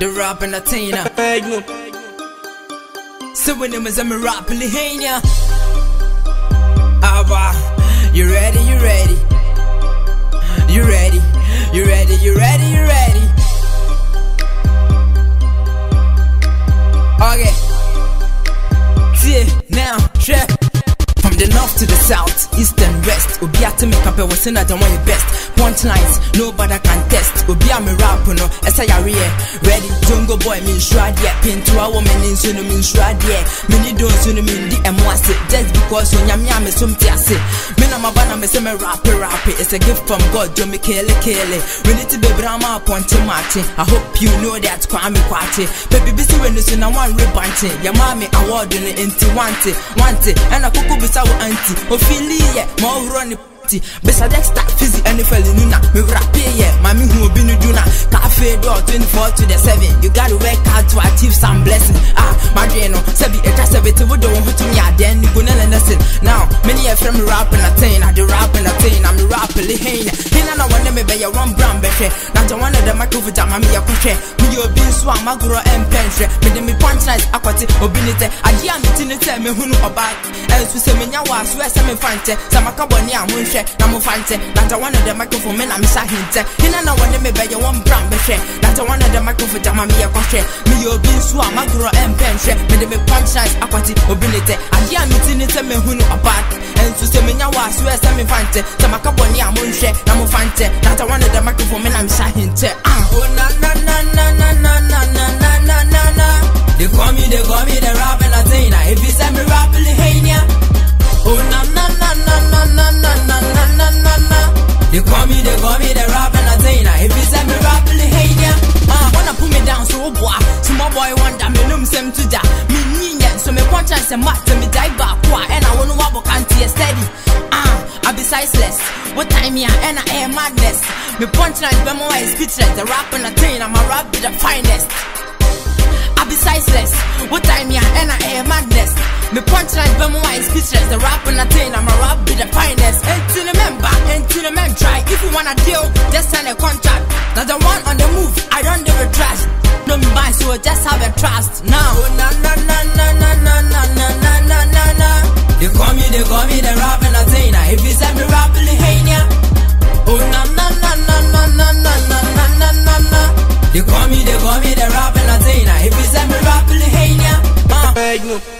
the rap entertainer. So when them is a rap Lihania. Abba, you ready, you ready. You ready, you ready, you ready, you ready. Okay. See, now, check. From the north to the south, and. Obi ate me kampe was saying that I want your best. Punchlines, nobody can test. Obi a me rap no, esa ya re. Ready, jungle boy mean shrad yeah. Pin to a woman in so no mean shrad yeah. Me ni don't so no mean di emwase. Just Cause when you're me, some tiasi. Me na my banana, me say me rap it, rap it. It's a gift from God, Jomi Kele Kele. We need to be Brahma upon Martin. I hope you know that Kwame Kwati. Baby, busy when you see one rebanting. Your mommy award in the inti, want it, want it. And a cuckoo beside auntie. I feel it, yeah. more running. ti besa dexter fizi ɛne fɛli nuna mewura peyɛ maame who obi no duna cafe door twenty four to the seven you gotta work hard to achieve some blessing ah madwe no sɛbi yeah, from me rapping a thing, I do rapping a thing, I'm rapidly hain. He na na want to be a one brown betche. Not one of them I could jam me a crochet. Me your bin swam, my girl and pentre. Me the me punch nice, I got it, obinite. I yam me tin the me who knew about. Else we say me nyawa, swear some infante. Some a cabony, I'm one share, I'm a fante. Not one of them I could for men, I'm sa hint. Hin and I want to be a one brown betche. Not one of them I could for jam me a crochet. Me your bin swam, my girl and pentre. Me the me punch nice, I got it, obinite. I yam me tin the me who knew about wɔ aso ɛsɛ memfa nkyɛ sɛ maka bɔne a monhwɛ na mofa nkyɛ na gya wɔne dɛ microphone me na mehyɛ ahentɛ ah oh na na na na na na na na na na na na they call me, they call me the rap entertainer. If you say me rap Lithuania, oh na na na na na na na na na na na na. They call me, they call me the rap entertainer. If you say me rap Lithuania, ah, wanna put me down so boy, small boy wonder me num sem to da. Me ninya, so me punch and some mat me die back I be sizeless. What time ya? And I am madness. Me punchline, but my is speechless. The rap entertainer, my rap be the finest. I be sizeless. What time ya? And I air madness. Me punchline, but my is speechless. The rap and attain, I'm a rap be the finest. And to the member, and to the men try. If you wanna deal, just sign a contract. Now the one on the move, I don't do a trash. No me buy, so just have a trust. Now, oh, na na na na na na na na na na na. They call me, they call me the rap entertainer. If you say They call me, they call me, they rapping Latina. If you send me rapping, hey, yeah. Uh.